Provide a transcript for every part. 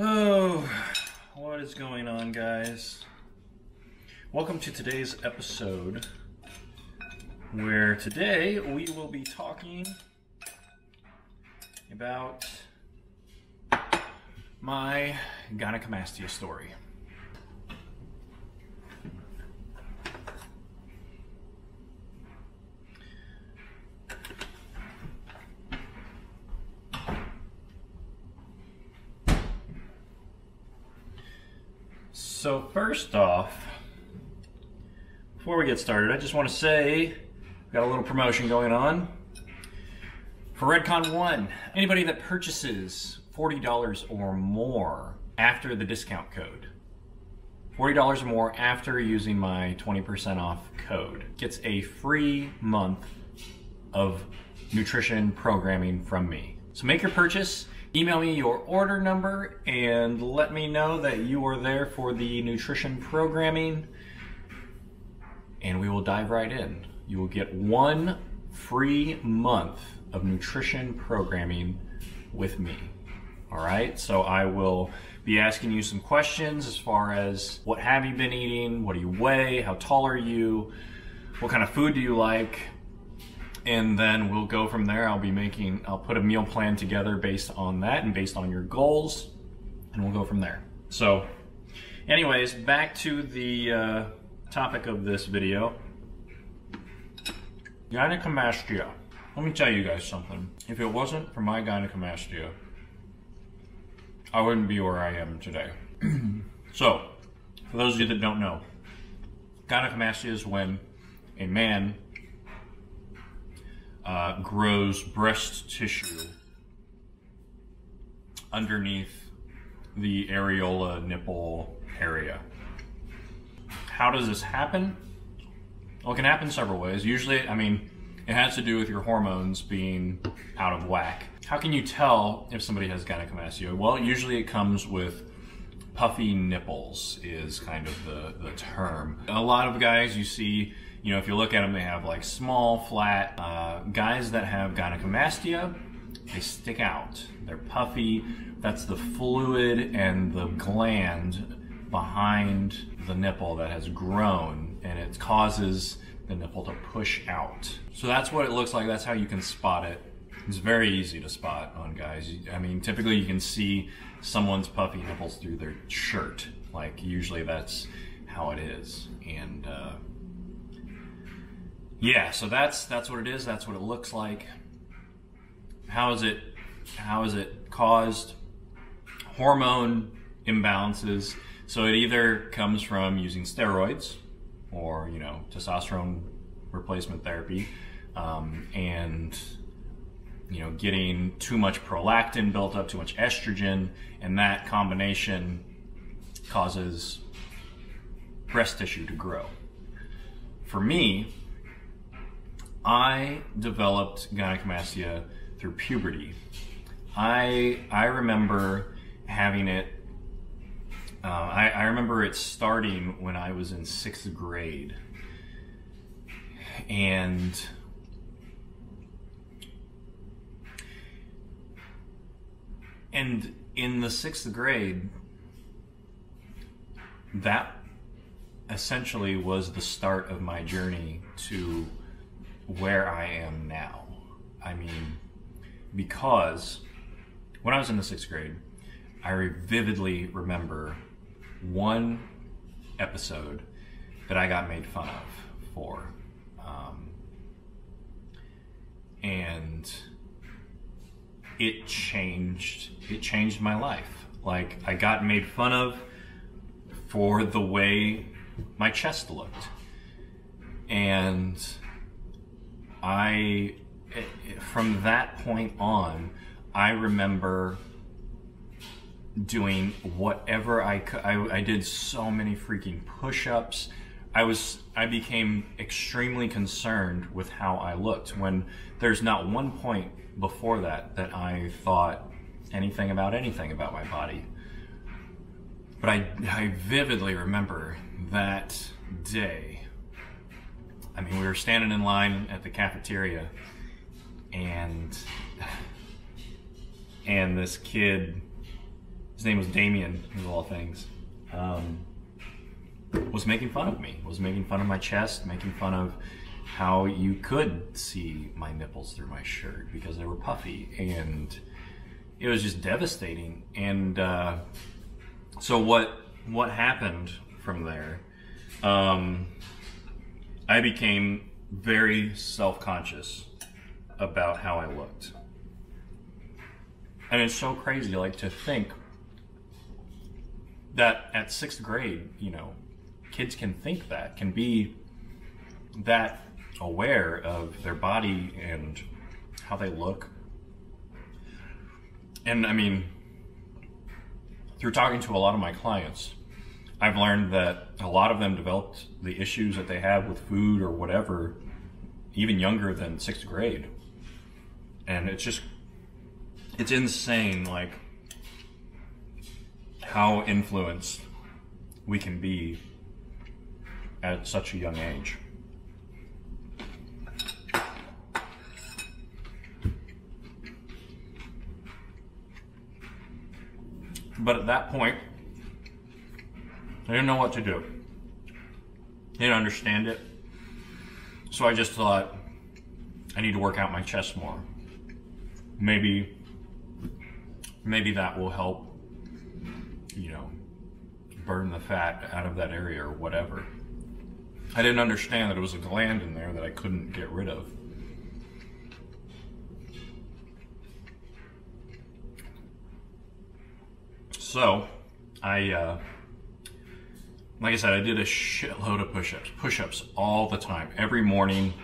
Oh, what is going on, guys? Welcome to today's episode, where today we will be talking about my gynecomastia story. So first off, before we get started, I just want to say we've got a little promotion going on for Redcon 1. Anybody that purchases $40 or more after the discount code, $40 or more after using my 20% off code, gets a free month of nutrition programming from me. So make your purchase Email me your order number and let me know that you are there for the nutrition programming. And we will dive right in. You will get one free month of nutrition programming with me. All right, so I will be asking you some questions as far as what have you been eating, what do you weigh, how tall are you, what kind of food do you like, and then we'll go from there. I'll be making, I'll put a meal plan together based on that and based on your goals, and we'll go from there. So, anyways, back to the uh, topic of this video. Gynecomastia. Let me tell you guys something. If it wasn't for my gynecomastia, I wouldn't be where I am today. so, for those of you that don't know, gynecomastia is when a man uh, grows breast tissue underneath the areola nipple area. How does this happen? Well, it can happen several ways. Usually, I mean, it has to do with your hormones being out of whack. How can you tell if somebody has gynecomastia? Well, usually it comes with puffy nipples is kind of the, the term. A lot of guys you see you know, if you look at them, they have like small, flat. Uh, guys that have gynecomastia, they stick out. They're puffy. That's the fluid and the gland behind the nipple that has grown and it causes the nipple to push out. So that's what it looks like. That's how you can spot it. It's very easy to spot on guys. I mean, typically you can see someone's puffy nipples through their shirt. Like usually that's how it is. And uh, yeah, so that's that's what it is. That's what it looks like. How is it? How is it caused? Hormone imbalances. So it either comes from using steroids, or you know, testosterone replacement therapy, um, and you know, getting too much prolactin built up, too much estrogen, and that combination causes breast tissue to grow. For me, I developed gynecomastia through puberty. I I remember having it. Uh, I, I remember it starting when I was in sixth grade, and and in the sixth grade, that essentially was the start of my journey to where I am now. I mean, because when I was in the sixth grade, I vividly remember one episode that I got made fun of for. Um, and it changed it changed my life like i got made fun of for the way my chest looked and I, from that point on, I remember doing whatever I could. I, I did so many freaking push-ups. I was I became extremely concerned with how I looked when there's not one point before that that I thought anything about anything about my body. But I, I vividly remember that day I mean, we were standing in line at the cafeteria, and and this kid his name was Damien, of all things, um, was making fun of me, was making fun of my chest, making fun of how you could see my nipples through my shirt because they were puffy. And it was just devastating. And uh, so what what happened from there? Um, I became very self conscious about how I looked. And it's so crazy, like to think that at sixth grade, you know, kids can think that, can be that aware of their body and how they look. And I mean, through talking to a lot of my clients, I've learned that a lot of them developed the issues that they have with food or whatever even younger than sixth grade. And it's just, it's insane, like, how influenced we can be at such a young age. But at that point, I didn't know what to do. I Didn't understand it. So I just thought, I need to work out my chest more. Maybe, maybe that will help, you know, burn the fat out of that area or whatever. I didn't understand that it was a gland in there that I couldn't get rid of. So, I, uh, like I said, I did a shitload of push-ups, push-ups all the time, every morning,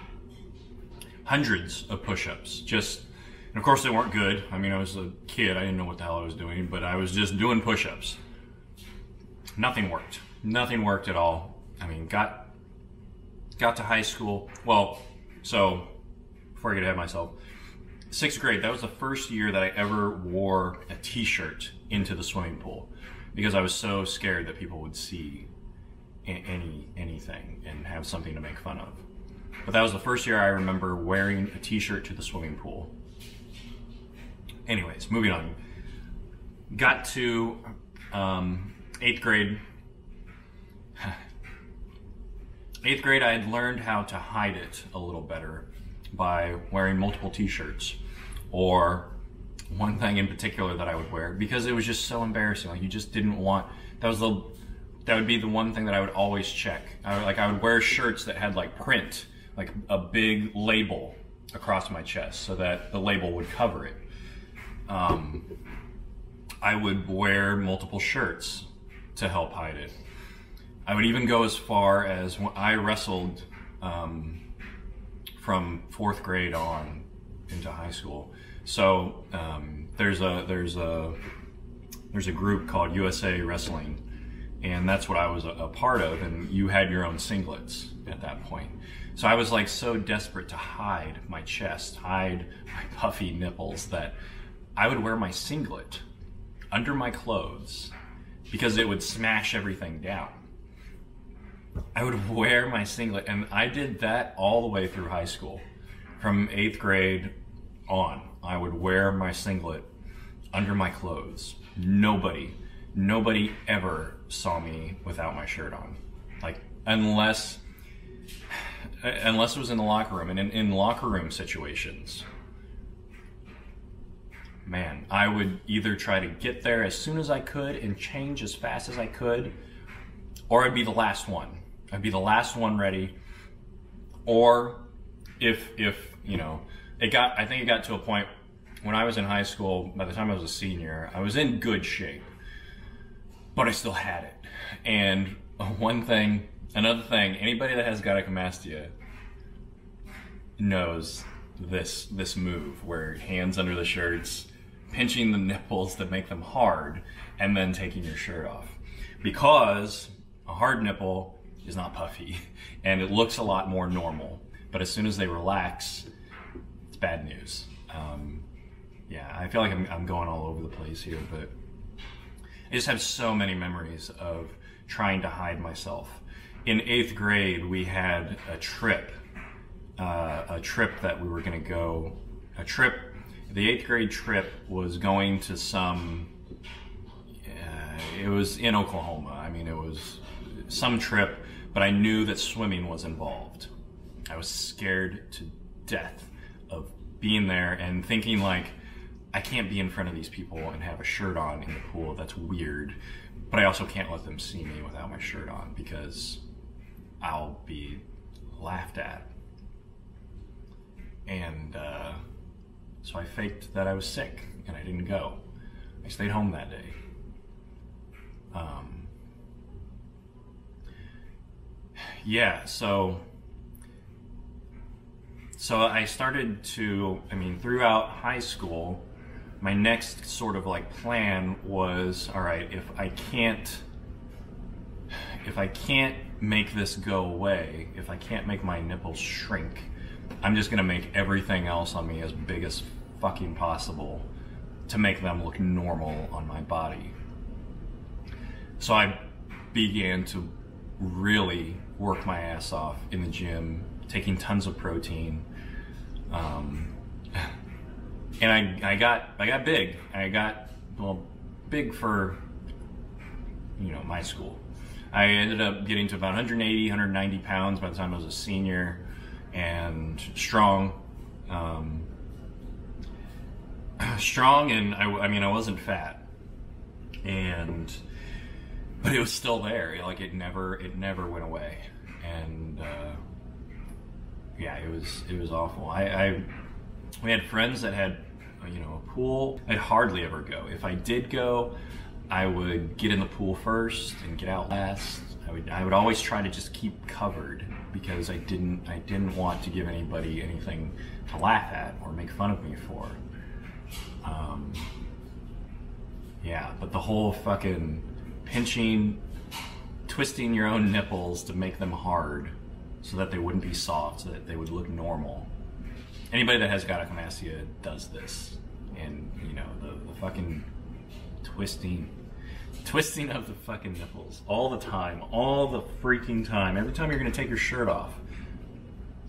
hundreds of push-ups. Just, and of course they weren't good. I mean, I was a kid, I didn't know what the hell I was doing, but I was just doing push-ups. Nothing worked. Nothing worked at all. I mean, got got to high school. Well, so before I get ahead of myself, sixth grade, that was the first year that I ever wore a t-shirt into the swimming pool because I was so scared that people would see any anything and have something to make fun of. But that was the first year I remember wearing a t-shirt to the swimming pool. Anyways, moving on. Got to um, eighth grade. eighth grade, I had learned how to hide it a little better by wearing multiple t-shirts or one thing in particular that I would wear because it was just so embarrassing. Like you just didn't want, that was the that would be the one thing that I would always check. I would, like I would wear shirts that had like print, like a big label across my chest, so that the label would cover it. Um, I would wear multiple shirts to help hide it. I would even go as far as when I wrestled um, from fourth grade on into high school. So um, there's a there's a there's a group called USA Wrestling and that's what I was a, a, part of. And you had your own singlets at that point. So I was like so desperate to hide my chest, hide my puffy nipples that I would wear my singlet under my clothes because it would smash everything down. I would wear my singlet, and I did that all the way through high school. From eighth grade on, I would wear my singlet under my clothes. Nobody nobody ever saw me without my shirt on. Like, unless, unless it was in the locker room. And in, in locker room situations, man, I would either try to get there as soon as I could and change as fast as I could, or I'd be the last one. I'd be the last one ready. Or if, if, you know, it got, I think it got to a point when I was in high school, by the time I was a senior, I was in good shape but I still had it. And one thing, another thing, anybody that has gynecomastia knows this this move where hands under the shirts, pinching the nipples to make them hard, and then taking your shirt off. Because a hard nipple is not puffy and it looks a lot more normal. But as soon as they relax, it's bad news. Um, yeah, I feel like I'm, I'm going all over the place here, but I just have so many memories of trying to hide myself. In eighth grade, we had a trip, uh, a trip that we were going to go, a trip, the eighth grade trip was going to some, it was in Oklahoma. I mean, it was some trip, but I knew that swimming was involved. I was scared to death of being there and thinking like, I can't be in front of these people and have a shirt on in the pool. That's weird. But I also can't let them see me without my shirt on because I'll be laughed at. And uh, so I faked that I was sick and I didn't go. I stayed home that day. Um, yeah, so so I started to, I mean, throughout high school, my next sort of like plan was, all right, if I can't, if I can't make this go away, if I can't make my nipples shrink, I'm just gonna make everything else on me as big as fucking possible to make them look normal on my body. So I began to really work my ass off in the gym, taking tons of protein. Um, and I, I got I got big. I got well big for you know my school. I ended up getting to about 180, 190 pounds by the time I was a senior, and strong. Um, strong, and I, I mean I wasn't fat, and but it was still there. Like it never it never went away, and uh, yeah, it was it was awful. I, I we had friends that had you know a pool. I'd hardly ever go. If I did go, I would get in the pool first and get out last. I would I would always try to just keep covered because I didn't I didn't want to give anybody anything to laugh at or make fun of me for. Um, yeah, but the whole fucking pinching, twisting your own nipples to make them hard so that they wouldn't be soft, so that they would look normal. Anybody that has gynecomastia does this. And, you know, the, the fucking twisting, twisting of the fucking nipples all the time, all the freaking time. Every time you're going to take your shirt off.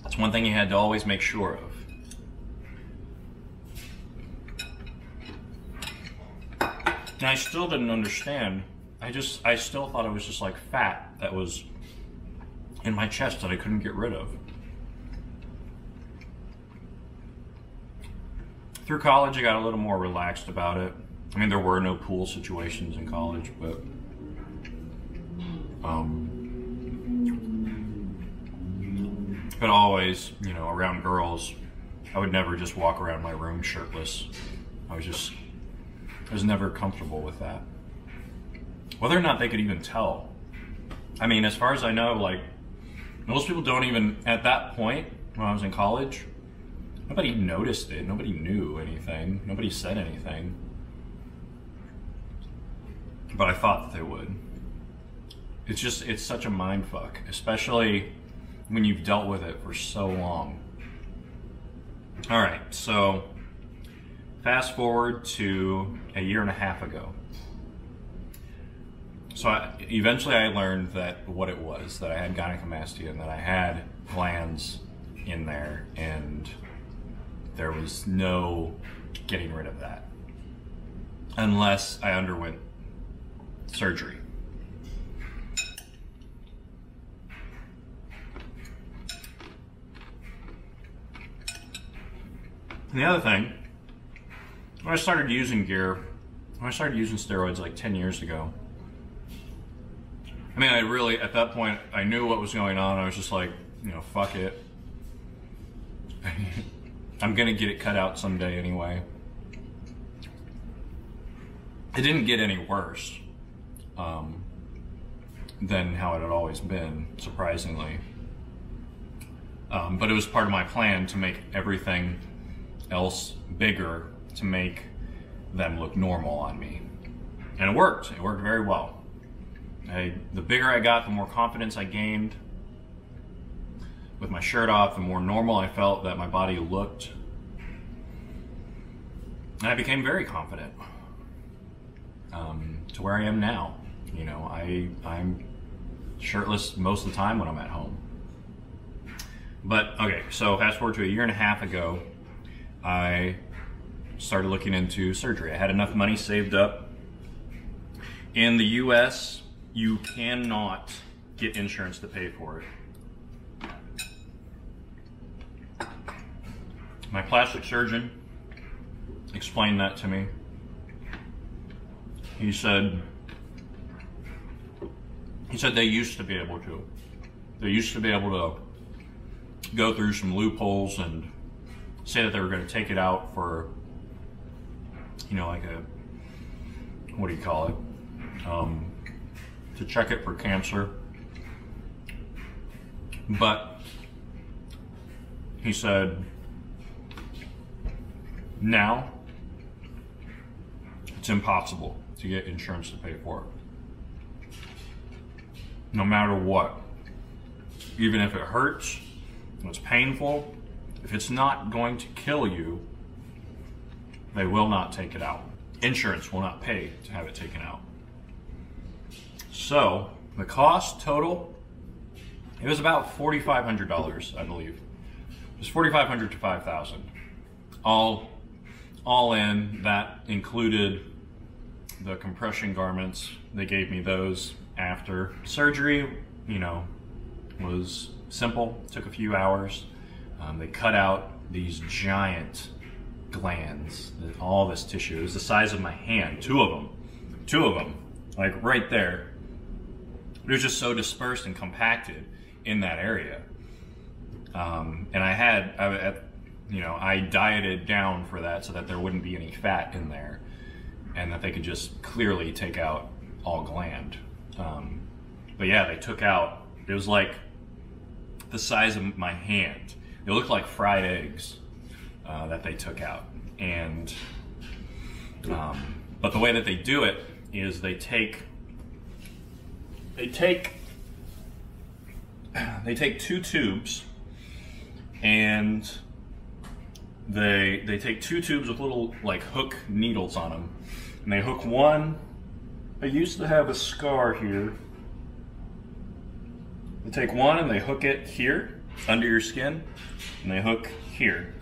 That's one thing you had to always make sure of. And I still didn't understand. I just, I still thought it was just like fat that was in my chest that I couldn't get rid of. Through college, I got a little more relaxed about it. I mean, there were no pool situations in college, but um, but always, you know, around girls, I would never just walk around my room shirtless. I was just, I was never comfortable with that. Whether or not they could even tell. I mean, as far as I know, like, most people don't even, at that point, when I was in college, nobody noticed it. Nobody knew anything. Nobody said anything. But I thought that they would. It's just, it's such a mind fuck, especially when you've dealt with it for so long. All right, so fast forward to a year and a half ago. So I, eventually I learned that what it was, that I had gynecomastia and that I had glands in there and there was no getting rid of that unless I underwent surgery. And the other thing, when I started using gear, when I started using steroids like 10 years ago, I mean, I really, at that point, I knew what was going on. I was just like, you know, fuck it. I'm gonna get it cut out someday anyway. It didn't get any worse um, than how it had always been, surprisingly. Um, but it was part of my plan to make everything else bigger to make them look normal on me. And it worked. It worked very well. I, the bigger I got, the more confidence I gained. With my shirt off, the more normal I felt that my body looked. And I became very confident um, to where I am now. You know, I, I'm shirtless most of the time when I'm at home. But okay, so fast forward to a year and a half ago, I started looking into surgery. I had enough money saved up In the US, you cannot get insurance to pay for it. My plastic surgeon explained that to me. He said he said they used to be able to. They used to be able to go through some loopholes and say that they were going to take it out for you know like a what do you call it? Um, to check it for cancer. But he said now, it's impossible to get insurance to pay for it. No matter what. Even if it hurts, it's painful, if it's not going to kill you, they will not take it out. Insurance will not pay to have it taken out. So, the cost total, it was about $4,500, I believe. It was 4500 to 5000 All all in, that included the compression garments. They gave me those after surgery, you know, was simple, took a few hours. Um, they cut out these giant glands, all this tissue. It was the size of my hand, two of them, two of them, like right there. It was just so dispersed and compacted in that area. Um, and I had, I, at you know, I dieted down for that so that there wouldn't be any fat in there and that they could just clearly take out all gland. Um, but yeah, they took out, it was like the size of my hand. It looked like fried eggs uh, that they took out. And, um, but the way that they do it is they take, they take, they take two tubes and they they take two tubes with little like hook needles on them and they hook one. I used to have a scar here. They take one and they hook it here under your skin and they hook here.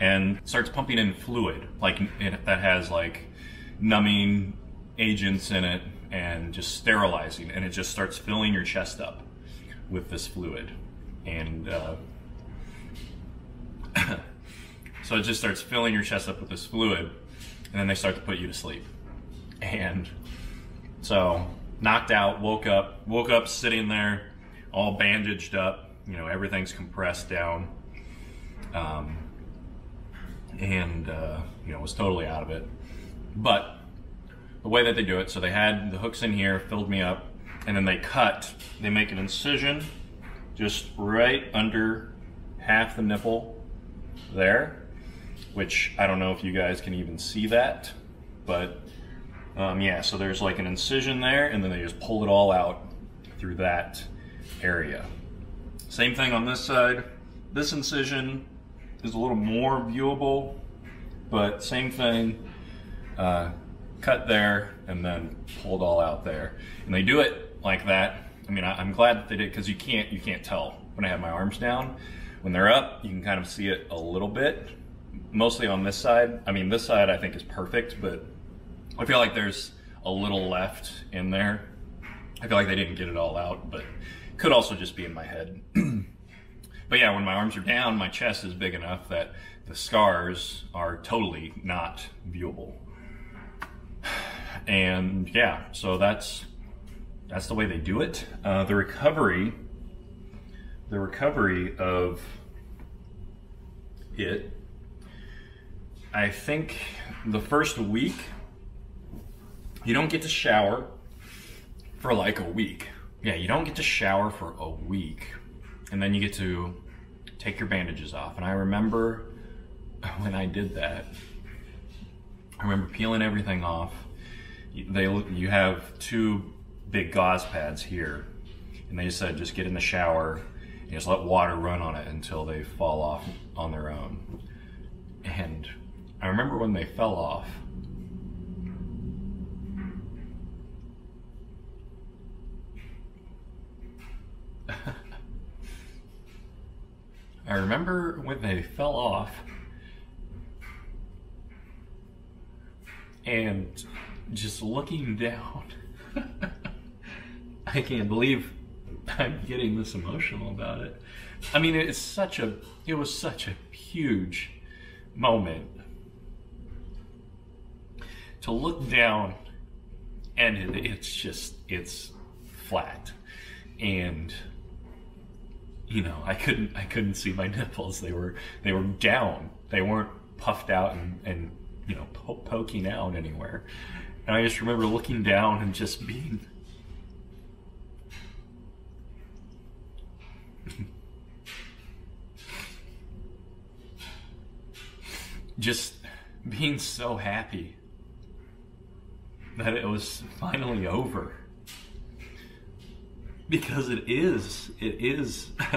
And starts pumping in fluid like it, that has like numbing agents in it and just sterilizing and it just starts filling your chest up with this fluid. And uh, So it just starts filling your chest up with this fluid, and then they start to put you to sleep. And so knocked out, woke up, woke up sitting there, all bandaged up. You know, everything's compressed down, um, and uh, you know was totally out of it. But the way that they do it, so they had the hooks in here, filled me up, and then they cut. They make an incision just right under half the nipple there which I don't know if you guys can even see that, but um, yeah, so there's like an incision there and then they just pull it all out through that area. Same thing on this side. This incision is a little more viewable, but same thing, uh, cut there and then pulled all out there. And they do it like that. I mean, I, am glad that they did because you can't, you can't tell when I have my arms down. When they're up, you can kind of see it a little bit, mostly on this side. I mean, this side I think is perfect, but I feel like there's a little left in there. I feel like they didn't get it all out, but could also just be in my head. but yeah, when my arms are down, my chest is big enough that the scars are totally not viewable. And yeah, so that's that's the way they do it. Uh, the recovery, the recovery of it I think the first week, you don't get to shower for like a week. Yeah, you don't get to shower for a week. And then you get to take your bandages off. And I remember when I did that, I remember peeling everything off. They, you have two big gauze pads here. And they said just get in the shower and just let water run on it until they fall off on their own. And I remember when they fell off. I remember when they fell off and just looking down I can't believe I'm getting this emotional about it. I mean, it's such a, it was such a huge moment to look down and it, it's just, it's flat. And, you know, I couldn't, I couldn't see my nipples. They were, they were down. They weren't puffed out and, and you know, po poking out anywhere. And I just remember looking down and just being just being so happy that it was finally over. Because it is, it is.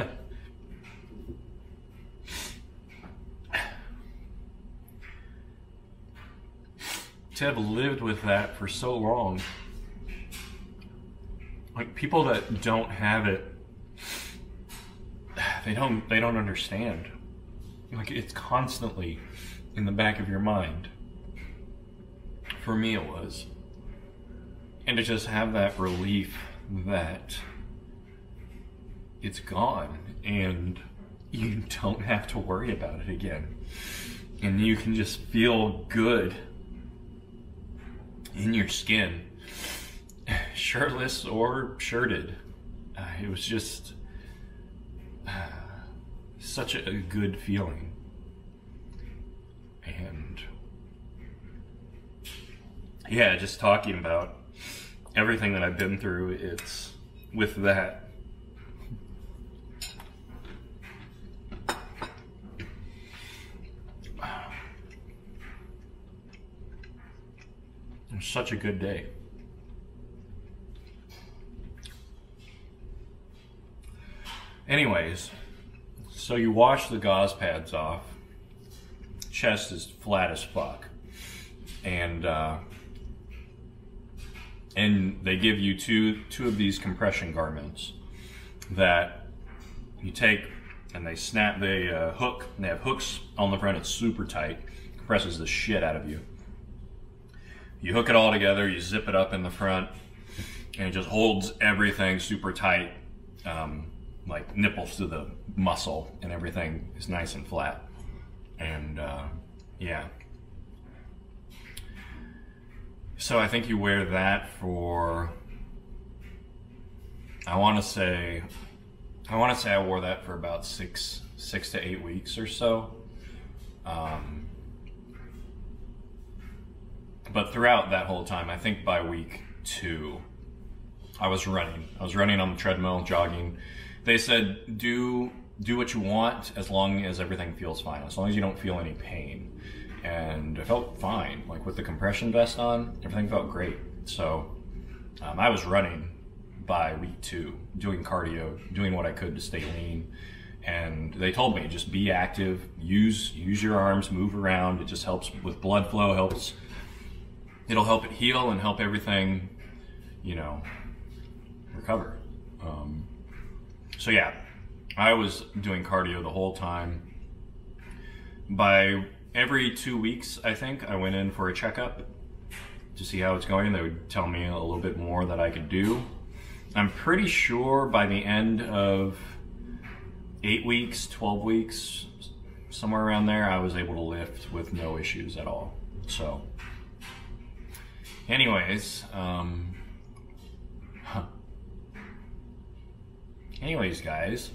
to have lived with that for so long. Like people that don't have it, they don't they don't understand. Like it's constantly in the back of your mind. For me, it was. And to just have that relief that it's gone and you don't have to worry about it again. And you can just feel good in your skin, shirtless or shirted. Uh, it was just uh, such a good feeling. And yeah, just talking about everything that I've been through, it's with that. It was such a good day. Anyways, so you wash the gauze pads off chest is flat as fuck. And uh, and they give you two two of these compression garments that you take and they snap the uh, hook. And they have hooks on the front. It's super tight. Compresses the shit out of you. You hook it all together. You zip it up in the front, and it just holds everything super tight, um, like nipples to the muscle, and everything is nice and flat and uh, yeah. So I think you wear that for. I want to say, I want to say I wore that for about six, six to eight weeks or so. Um, but throughout that whole time, I think by week two, I was running. I was running on the treadmill, jogging. They said do do what you want as long as everything feels fine, as long as you don't feel any pain. And I felt fine, like with the compression vest on, everything felt great. So um, I was running by week two, doing cardio, doing what I could to stay lean. And they told me just be active, use use your arms, move around. It just helps with blood flow, helps. It'll help it heal and help everything, you know, recover. Um, so yeah, I was doing cardio the whole time. By every two weeks, I think, I went in for a checkup to see how it's going. They would tell me a little bit more that I could do. I'm pretty sure by the end of eight weeks, 12 weeks, somewhere around there, I was able to lift with no issues at all. So, anyways, um, huh. anyways, guys,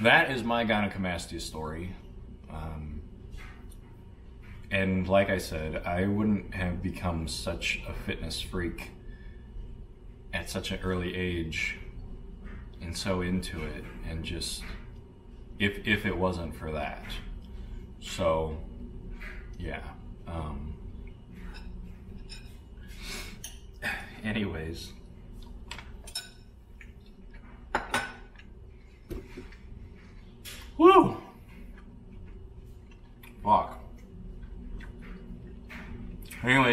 that is my gynecomastia story. Um, and like I said, I wouldn't have become such a fitness freak at such an early age and so into it and just if if it wasn't for that. So yeah. Um, anyways, Woo! Fuck.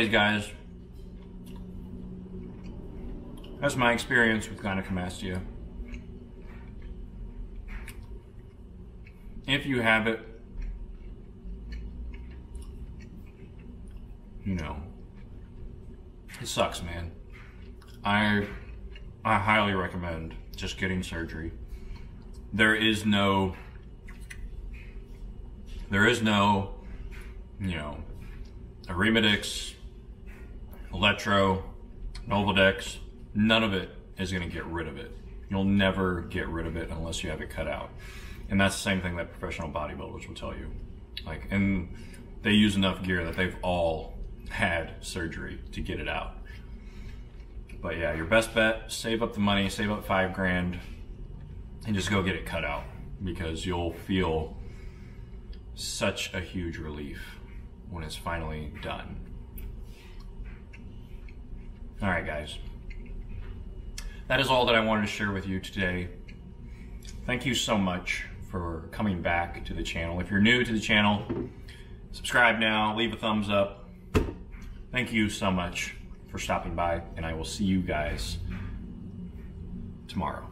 Anyways, guys, that's my experience with gynecomastia. If you have it, you know, it sucks, man. I I highly recommend just getting surgery. There is no there is no, you know, Arimidex, Letro, Nolvadex, none of it is going to get rid of it. You'll never get rid of it unless you have it cut out. And that's the same thing that professional bodybuilders will tell you. Like, and they use enough gear that they've all had surgery to get it out. But yeah, your best bet, save up the money, save up five grand, and just go get it cut out because you'll feel such a huge relief when it's finally done. All right, guys. That is all that I wanted to share with you today. Thank you so much for coming back to the channel. If you're new to the channel, subscribe now, leave a thumbs up. Thank you so much for stopping by, and I will see you guys tomorrow.